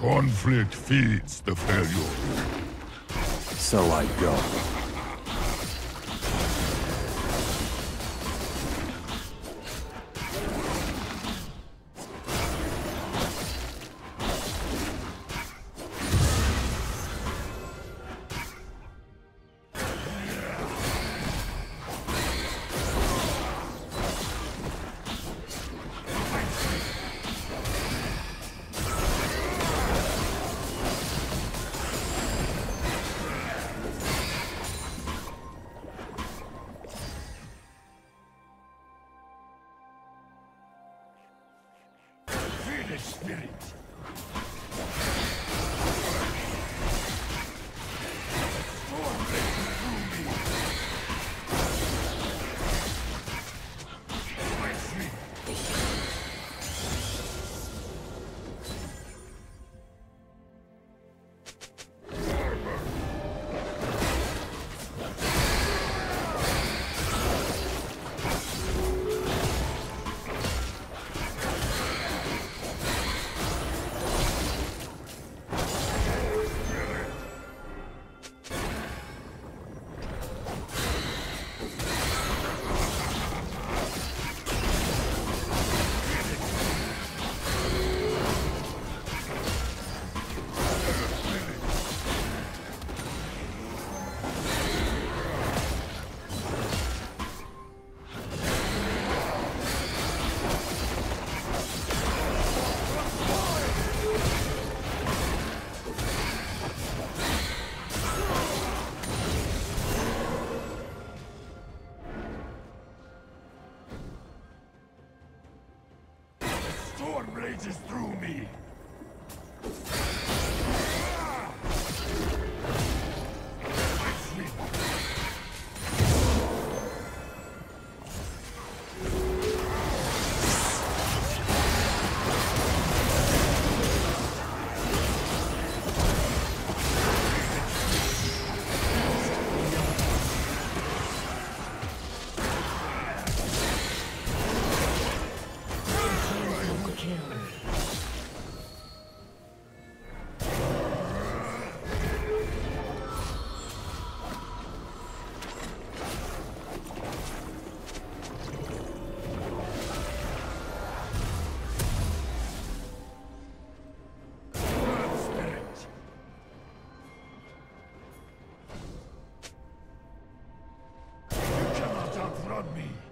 Conflict feeds the failure. So I go. Phoenix spirit. Outrun me.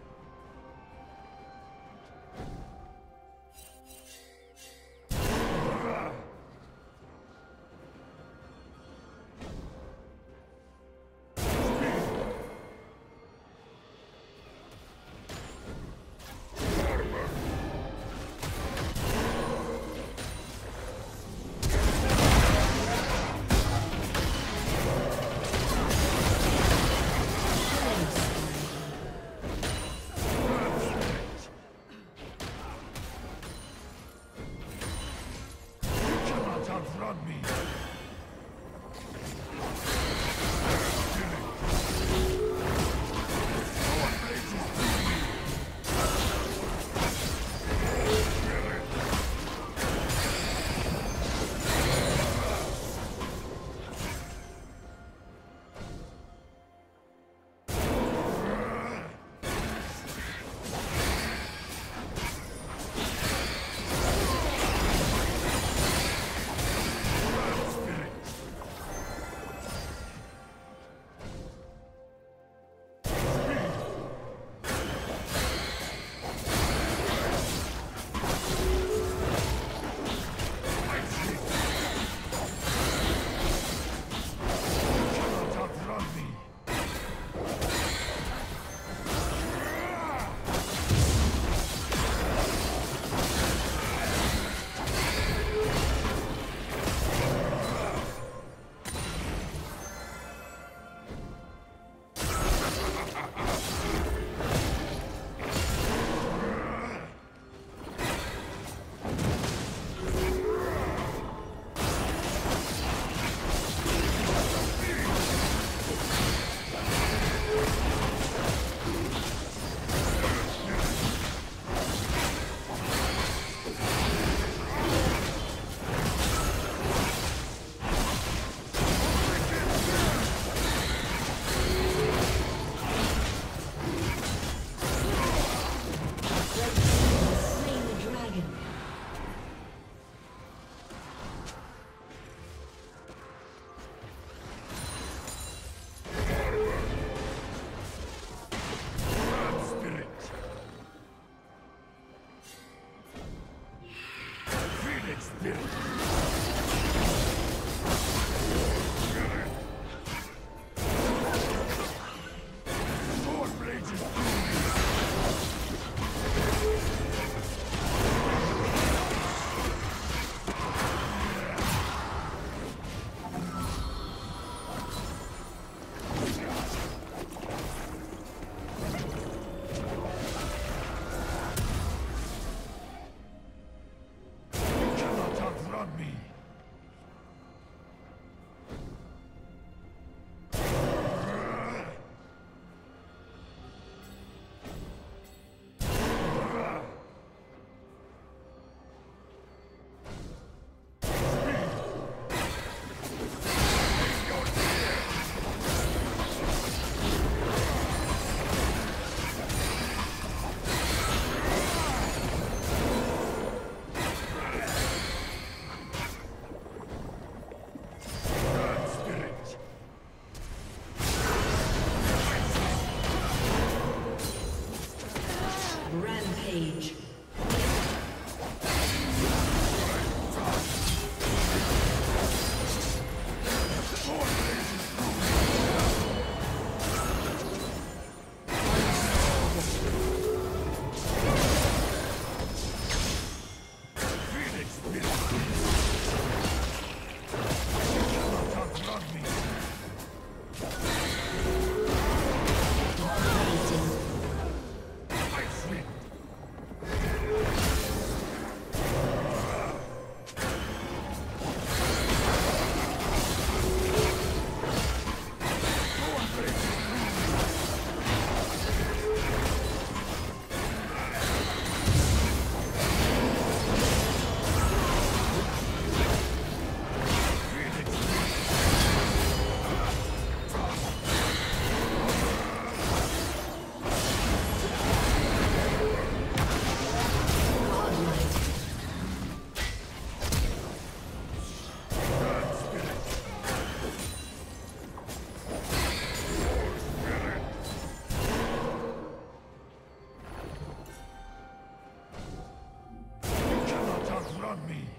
me.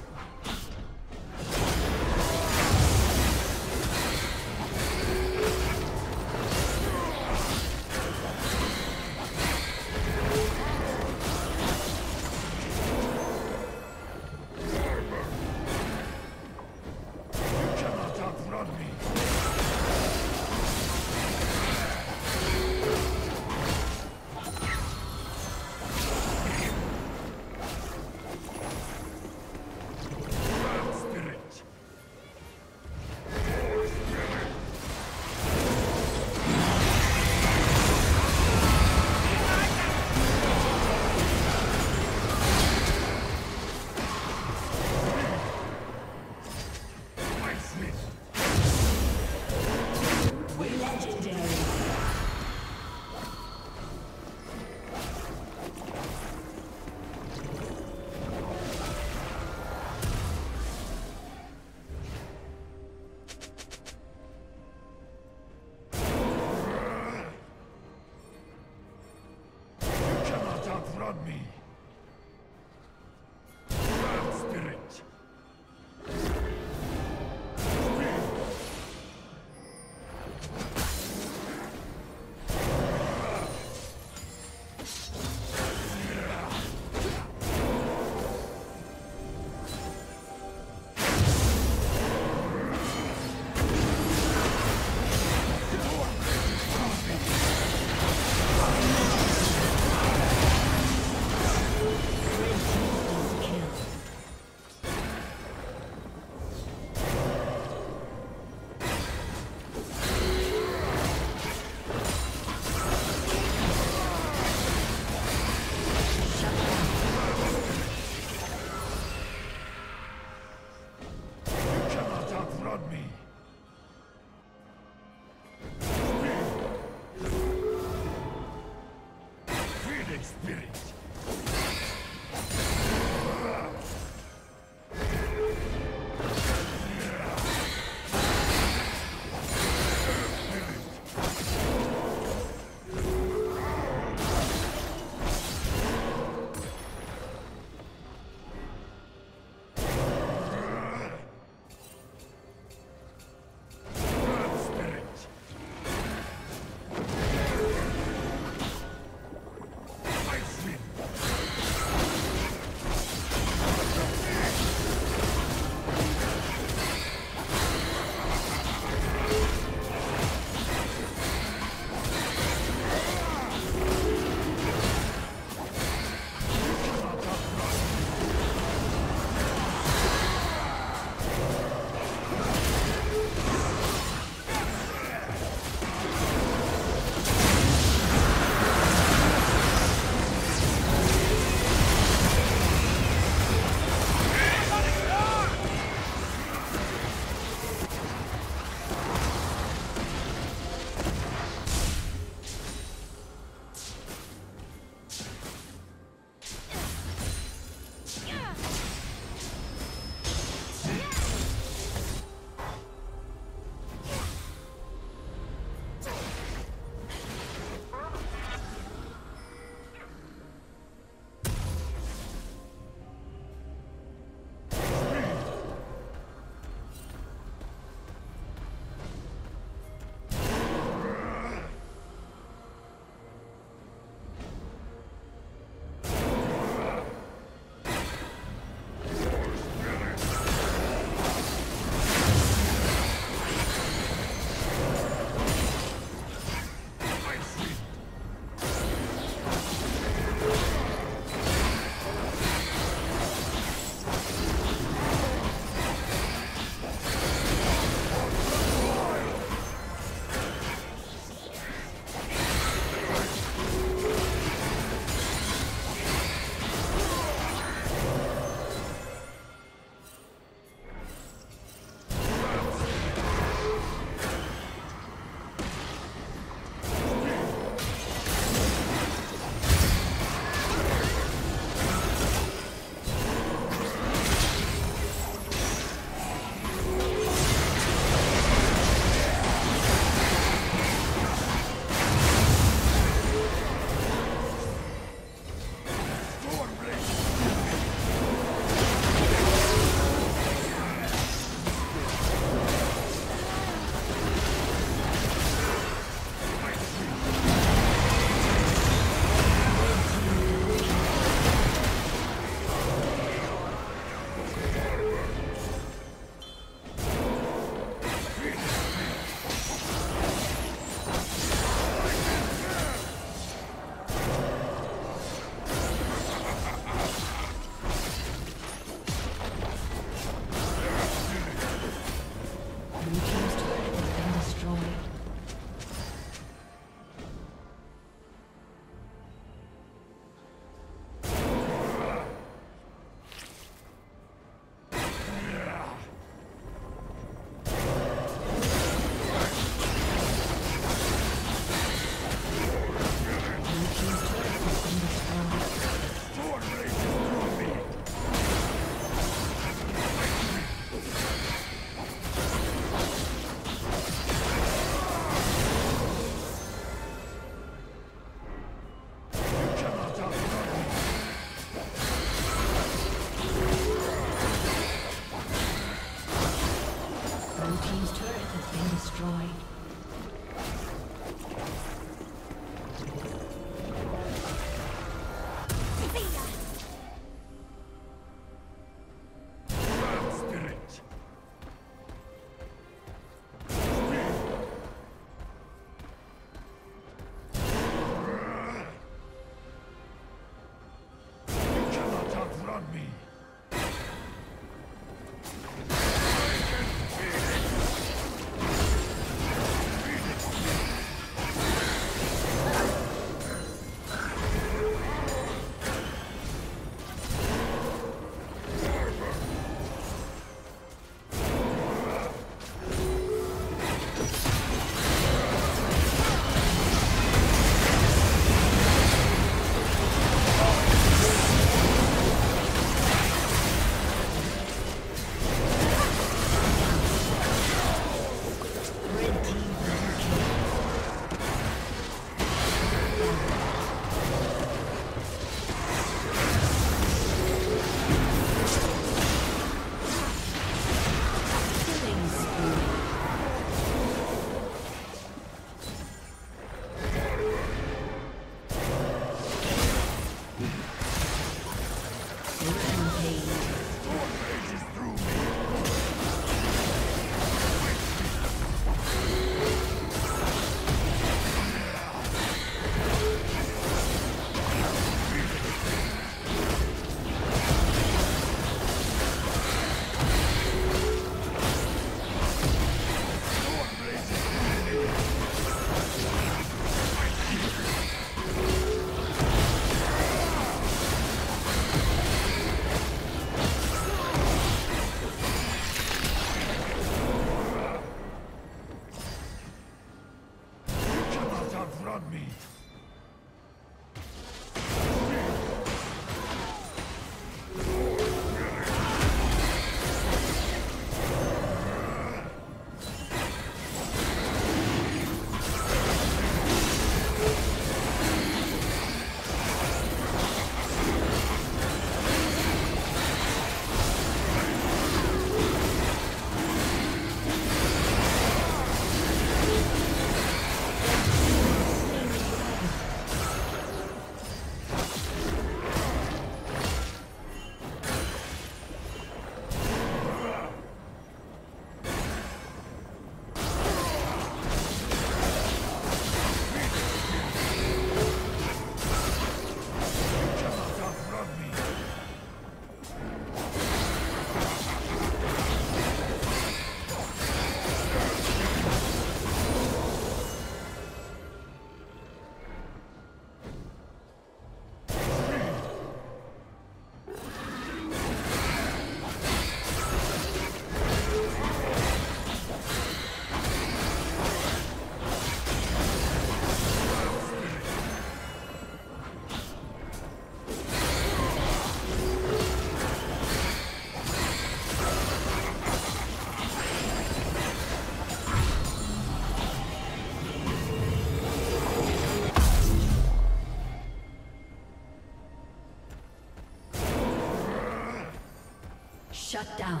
Shut down.